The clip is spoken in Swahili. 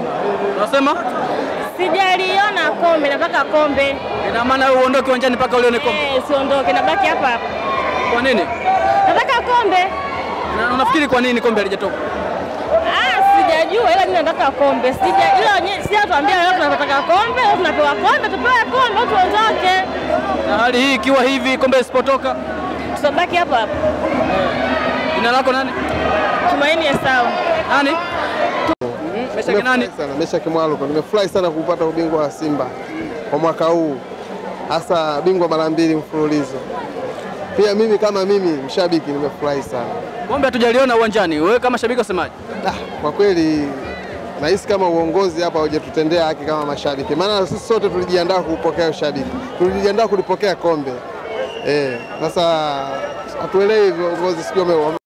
kombe. Unasema Sijaliona kombe, nataka kombe. ina maana wewe uondoke uwanjani mpaka ulione kombe. Eh, siondoke, nabaki hapa hapa. Kwa nini? Nataka kombe. Na unafikiri kwa nini kombe halijatoka? Ah, sijajua ila mimi nataka kombe. Sija ila si tuambia leo tunataka kombe, leo tunapewa kombe, tupewe kombe, watu waondoke. Na hali hii ikiwa hivi, kombe lisipotoka, Tutabaki hapa hapa. jina lako nani? Tumaini Esau. Nani? Meshaki nani? Nimefurahi sana Mesha Kimwaluko, nimefurahi sana kupata ubingwa wa Simba kwa mwaka huu, hasa bingwa mara mbili mfululizo. Pia mimi kama mimi mshabiki nimefurahi sana. Kombe hatujaliona uwanjani. Wewe kama shabiki wasemaje? Ah, kwa kweli nahisi kama uongozi hapa hujatutendea haki kama mashabiki, maana sisi sote tulijiandaa kupokea ushabiki, tulijiandaa kulipokea kombe. Eh, sasa hatuelewi viongozi sijui